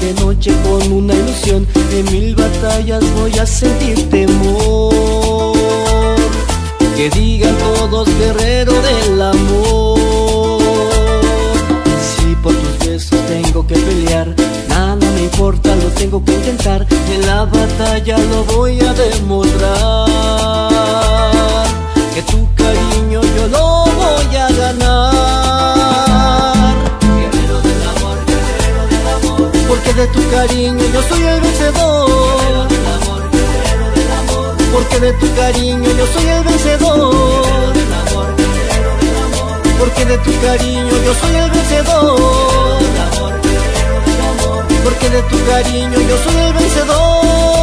de de noche con una ilusión. En mil batallas voy a sentir temor. Que digan todos guerrero del amor. Si por tus besos tengo que pelear, nada me importa, lo tengo que intentar. En la batalla lo voy a demostrar. Porque de tu cariño yo soy el vencedor. Porque de tu cariño yo soy el vencedor. Porque de tu cariño yo soy el vencedor. Porque de tu cariño yo soy el vencedor.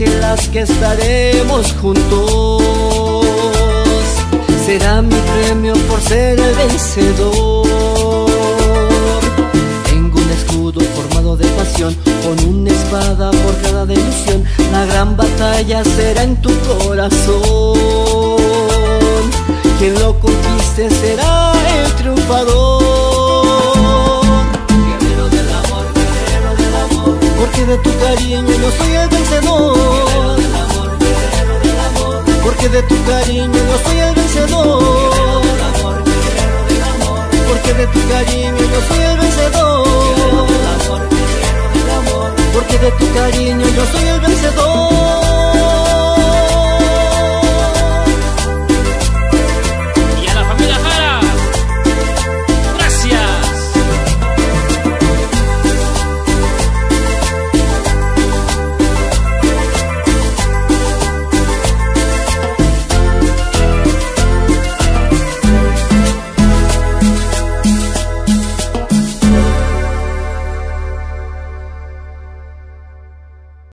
Noches las que estaremos juntos. Será mi premio por ser el vencedor. Tengo un escudo formado de pasión, con una espada forjada de ilusión. La gran batalla será en tu corazón. Quien lo conquiste será el triunfador. De tu cariño yo soy el vencedor. Porque de tu cariño yo soy el vencedor. Porque de tu cariño yo soy el vencedor. Porque de tu cariño yo soy el.